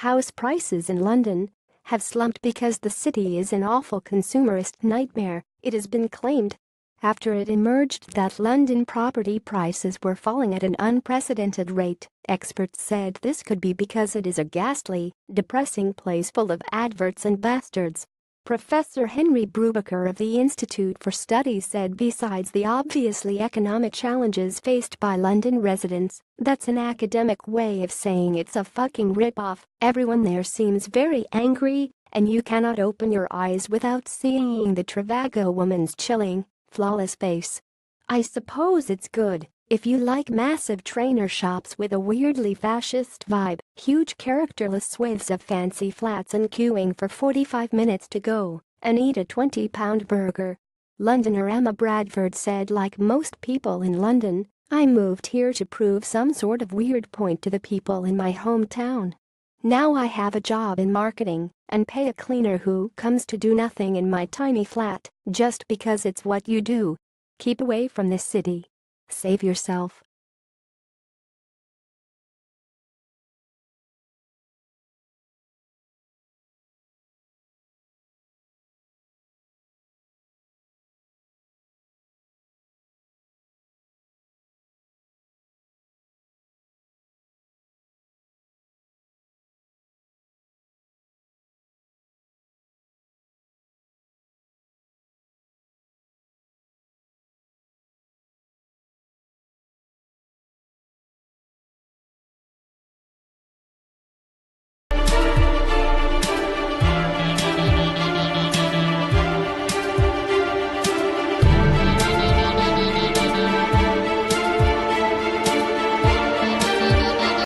House prices in London have slumped because the city is an awful consumerist nightmare, it has been claimed. After it emerged that London property prices were falling at an unprecedented rate, experts said this could be because it is a ghastly, depressing place full of adverts and bastards. Professor Henry Brubaker of the Institute for Studies said besides the obviously economic challenges faced by London residents, that's an academic way of saying it's a fucking rip-off, everyone there seems very angry, and you cannot open your eyes without seeing the Trivago woman's chilling, flawless face. I suppose it's good if you like massive trainer shops with a weirdly fascist vibe, huge characterless swathes of fancy flats and queuing for 45 minutes to go and eat a 20-pound burger. Londoner Emma Bradford said like most people in London, I moved here to prove some sort of weird point to the people in my hometown. Now I have a job in marketing and pay a cleaner who comes to do nothing in my tiny flat just because it's what you do. Keep away from this city. Save yourself.